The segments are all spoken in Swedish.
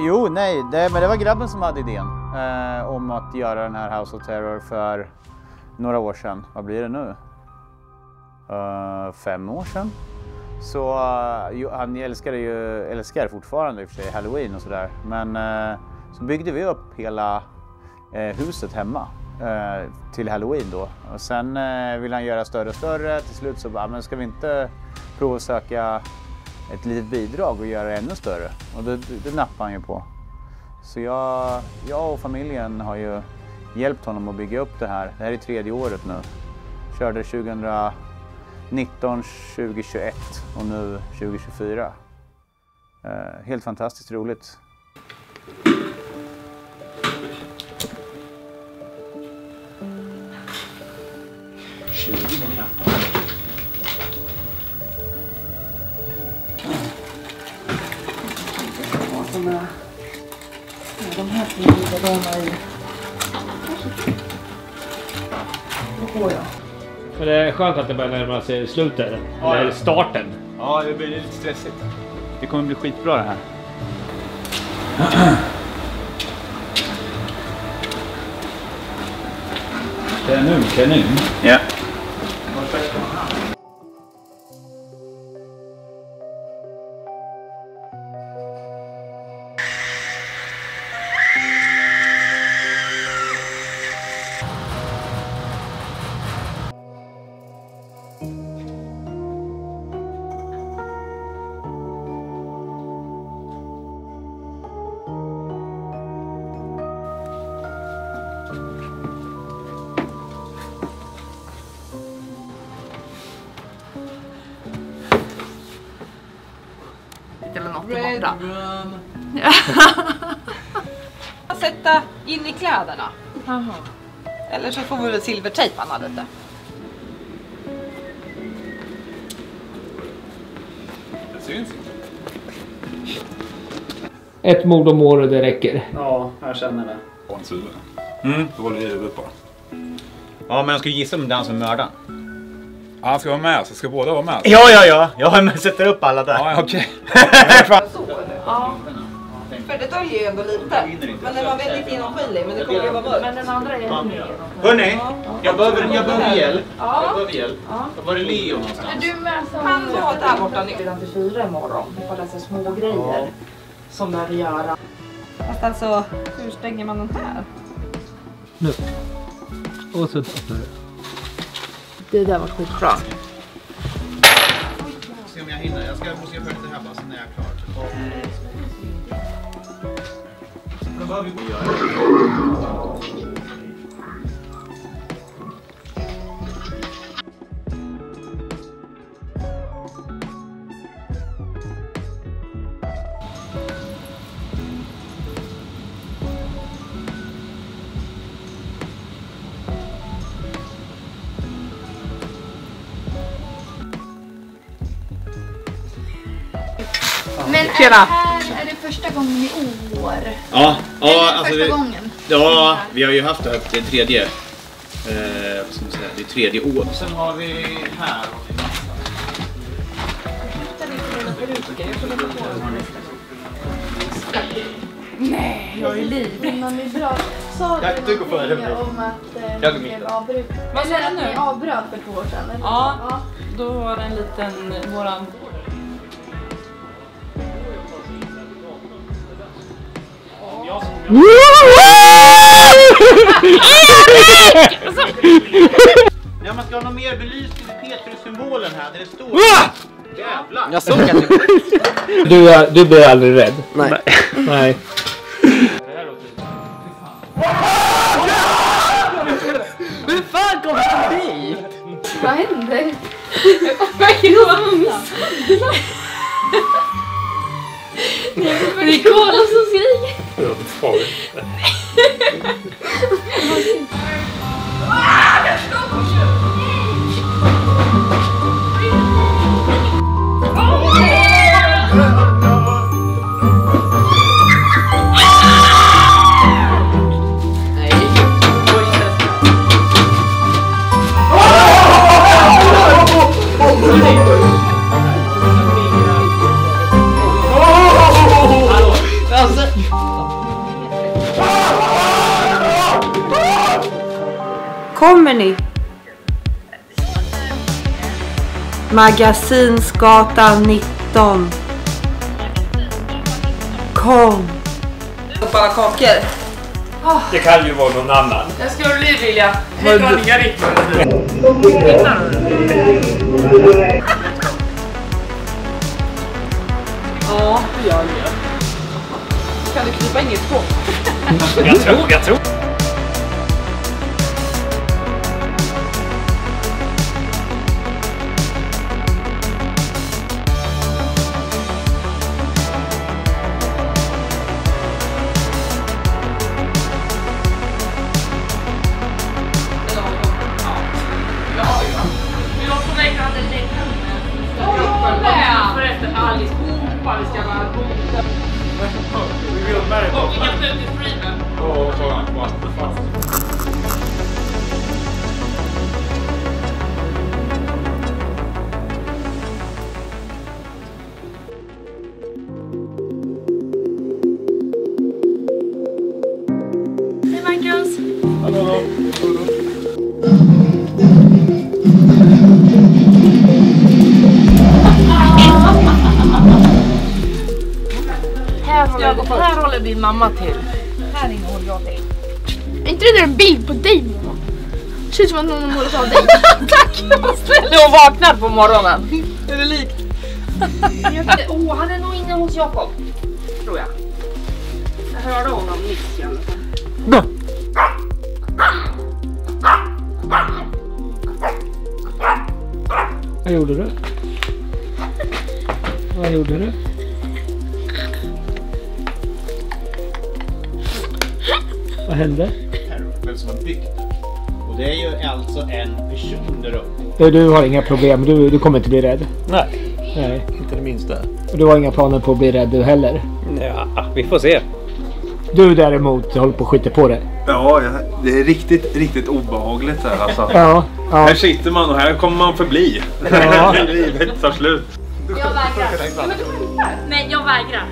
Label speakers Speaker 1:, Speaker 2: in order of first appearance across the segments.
Speaker 1: Jo, nej, det, men det var grabben som hade idén eh, om att göra den här House of Terror för några år sedan. Vad blir det nu? Uh, fem år sedan. Så uh, jo, han älskade ju, älskar fortfarande i och för sig Halloween och sådär. Men uh, så byggde vi upp hela huset hemma till Halloween då. Och sen ville han göra större och större. Till slut så bara, ah, men ska vi inte prova att söka ett litet bidrag och göra det ännu större? Och det, det, det nappade han ju på. Så jag, jag och familjen har ju hjälpt honom att bygga upp det här. Det här är tredje året nu. Körde 2019, 2021 och nu 2024. Eh, helt fantastiskt roligt.
Speaker 2: De här de är ju... Då får jag.
Speaker 3: Men det är skönt att det börjar närma sig slutet. Eller starten.
Speaker 1: Ja, det blir lite stressigt. Det kommer bli skitbra det här.
Speaker 4: Kanon, kanon.
Speaker 1: Ja.
Speaker 2: Borta. Sätta in i kläderna. Eller så får vi väl silvertejpa alla lite.
Speaker 4: Det syns inte.
Speaker 3: Ett mord om året, det räcker.
Speaker 1: Ja, jag känner det. Mm.
Speaker 4: Du håller i huvudet bara.
Speaker 1: Ja, men jag ska gissa om det är han som är mördaren.
Speaker 4: Ja, Han ska vara med, så ska båda vara med.
Speaker 1: Ja, ja, ja. Jag sätter upp alla där.
Speaker 4: Ja, okej.
Speaker 2: Ja. För det döljer ju ändå lite. Men den var väldigt genomskinlig men det kommer ju vara mörkt.
Speaker 5: Men den andra är ännu mer.
Speaker 1: Hörni, jag behöver, jag behöver hjälp.
Speaker 5: Ja.
Speaker 1: Jag behöver hjälp. Var är Leo någonstans?
Speaker 5: Är du med som...
Speaker 2: Han var där borta nu.
Speaker 5: Redan till fyra imorgon. Det är så små grejer som behöver göra.
Speaker 2: Fast alltså, hur stänger man den här?
Speaker 3: Nu. Och så öppnar du.
Speaker 5: Det där var skitbra.
Speaker 1: Se om jag hinner. Jag ska, måste göra det här bara, sen är jag klar. Vad behöver vi göra?
Speaker 6: Men är det, här, är det första gången i år?
Speaker 1: Ja, ja, alltså
Speaker 6: första
Speaker 1: det,
Speaker 6: gången?
Speaker 1: ja, vi har ju haft det här, det är tredje, eh, vad ska man säga, det är tredje år. Sen har vi här.
Speaker 5: Nej, jag är livrädd.
Speaker 6: Det är bra. Sa
Speaker 1: Jag
Speaker 6: du
Speaker 1: tycker på det, det blir-
Speaker 6: någonting om att eh,
Speaker 1: Jag
Speaker 6: blev avbrut?
Speaker 2: Vad sa du nu?
Speaker 6: ni avbröt för två år sedan?
Speaker 2: Ja. Då var det en liten, våran...
Speaker 1: Ja, man ska ha någon mer belysning med Petrus-symbolen här där det står. Jävlar!
Speaker 7: Jag såg att du...
Speaker 3: Du, är, du blir aldrig rädd?
Speaker 7: Nej.
Speaker 3: Nej.
Speaker 7: Hur fan kom du dit?
Speaker 6: Vad händer? Det Det är Karla som skriker. Ah, jag tar inte.
Speaker 2: Kommer ni? Magasinsgatan 19. Kom. Bara kakor.
Speaker 3: Det kan ju vara någon annan.
Speaker 5: Jag skulle vilja. Hej då, riktigt.
Speaker 2: Ja, det gör det. Kan du krypa in i ett skåp?
Speaker 3: Jag tror, jag tror.
Speaker 5: Mamma till. Här inne håller jag till.
Speaker 6: Är inte det där en bild på dig mamma? Ser ut som att någon har målat av dig.
Speaker 5: Tack! När hon vaknar på morgonen. Är det likt? Åh, oh, han är nog inne hos Jakob. Tror jag. Jag hörde honom nyss i alla fall.
Speaker 3: Vad gjorde du? Vad gjorde du? Vad hände?
Speaker 1: Vem som har byggt. Och det är ju alltså en person där uppe.
Speaker 3: Du, du har inga problem. Du, du kommer inte bli rädd.
Speaker 8: Nej,
Speaker 3: Nej.
Speaker 8: inte det minsta.
Speaker 3: Och du har inga planer på att bli rädd du heller.
Speaker 8: Ja, vi får se.
Speaker 3: Du däremot håller på att skjuta på dig.
Speaker 9: Ja, det är riktigt, riktigt obehagligt här alltså.
Speaker 3: Ja, ja.
Speaker 9: Här sitter man och här kommer man förbli.
Speaker 3: Ja.
Speaker 9: Livet tar slut.
Speaker 6: Jag vägrar. Men
Speaker 5: jag vägrar.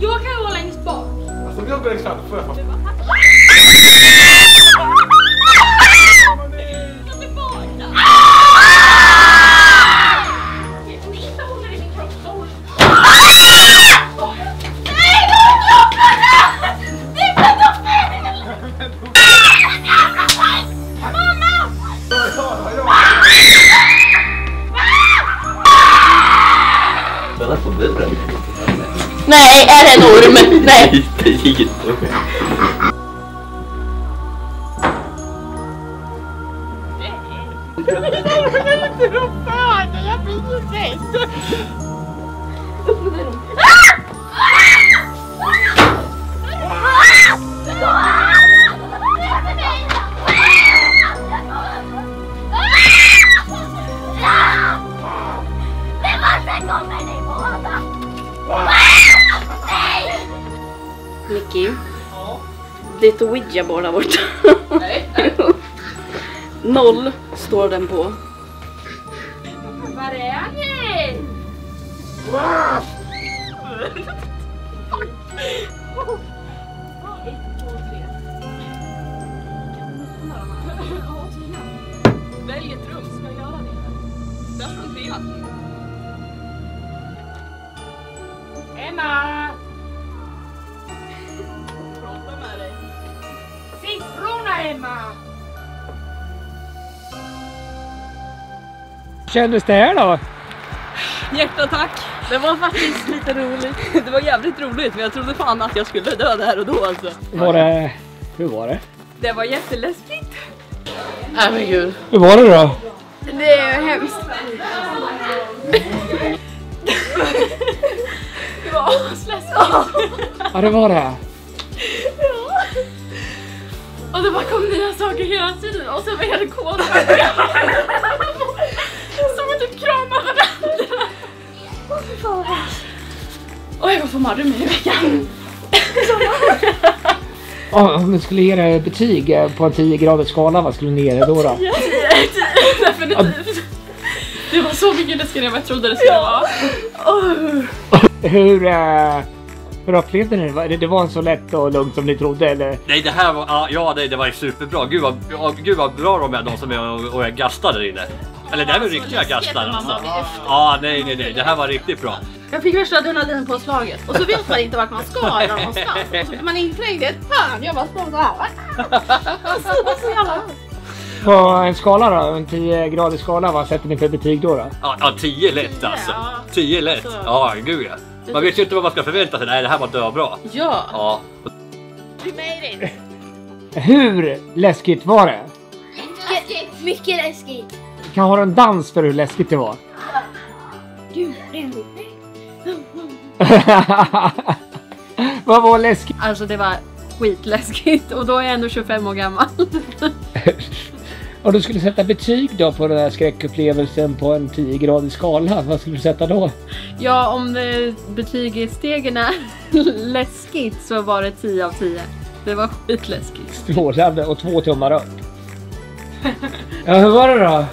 Speaker 6: Jag kan gå längst bak.
Speaker 9: Alltså, om jag i'm gick inte. Jag
Speaker 7: kan inte!
Speaker 5: Nicky. Det är ett ouija-board där borta. Jo. Noll står den på.
Speaker 6: Var är ni?
Speaker 5: Välj ett rum, ska jag göra det? Där står en trea. Emma! Emma!
Speaker 3: Kändes det här då?
Speaker 5: Hjärtattack! Det var faktiskt lite roligt. Det var jävligt roligt men jag trodde fan att jag skulle dö där och då alltså.
Speaker 3: Var det... Hur var det?
Speaker 5: Det var jätteläskigt. Nej men gud.
Speaker 3: Hur var det då?
Speaker 6: Det är hemskt.
Speaker 5: Det var asläskigt.
Speaker 3: Ja, det var det.
Speaker 6: Och det bara kom nya saker hela tiden och sen var jag kod. Som att typ krama varandra. Åh fy fan vad. Och jag kommer få i veckan.
Speaker 3: Om du skulle ge det betyg eh, på en 10 graders skala, vad skulle ni ge det då? då?
Speaker 6: Definitivt. Det var så mycket läskigare än vad jag trodde det skulle vara.
Speaker 3: Hur... Eh, Hur upplevde ni det? Var det? Var så lätt och lugnt som ni trodde eller?
Speaker 10: Nej det här var, ja, det, det var ju superbra. Gud vad, ja, gud vad bra de är de som är och, och är gastar där inne. Eller det här är riktiga gastar alltså. Ja nej nej nej det här var riktigt bra.
Speaker 11: Jag fick värsta adrenalinpåslaget och så vet man inte vart man ska någonstans. Och så blir man inträngd i ett hörn. Jag bara står så här. Alltså, det var så jävla
Speaker 3: På en skala då? En 10 gradig skala, vad sätter ni för betyg då? då?
Speaker 10: Ja, ja 10 lätt alltså. 10 lätt. Ja gud ja. Man vet ju inte vad man ska förvänta sig. Nej det här var döbra.
Speaker 11: Ja.
Speaker 10: Ja.
Speaker 11: We made it.
Speaker 3: Hur läskigt var det?
Speaker 6: Läskigt. Mycket läskigt.
Speaker 3: Kan ha en dans för hur läskigt det var?
Speaker 6: Du, du.
Speaker 3: vad var läskigt?
Speaker 11: Alltså det var skitläskigt och då är jag ändå 25 år gammal.
Speaker 3: Om du skulle sätta betyg då på den här skräckupplevelsen på en 10 gradig skala, vad skulle du sätta då?
Speaker 11: Ja, om eh, betygsstegen är läskigt så var det 10 av 10. Det var skitläskigt.
Speaker 3: Strålande och två tummar upp. Ja, hur var det då?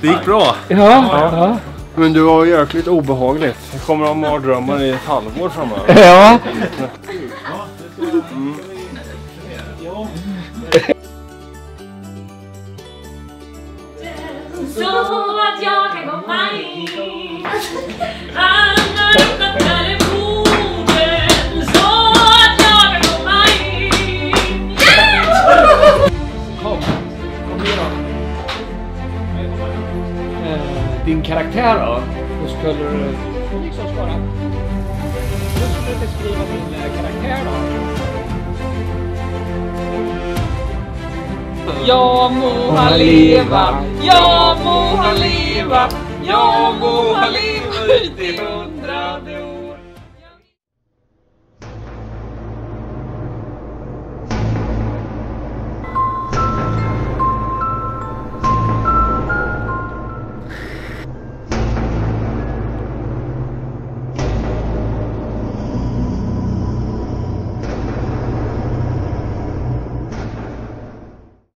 Speaker 9: Det gick bra.
Speaker 3: Ja, ja.
Speaker 9: Men det var jäkligt obehagligt. Jag kommer ha mardrömmar i ett halvår framöver.
Speaker 3: Ja. Din karaktär då? Hur skulle du... Liksom svara. Hur skulle du beskriva din eh, karaktär då?
Speaker 2: Ja må han leva, ja må han leva, jag och Halim ut i vår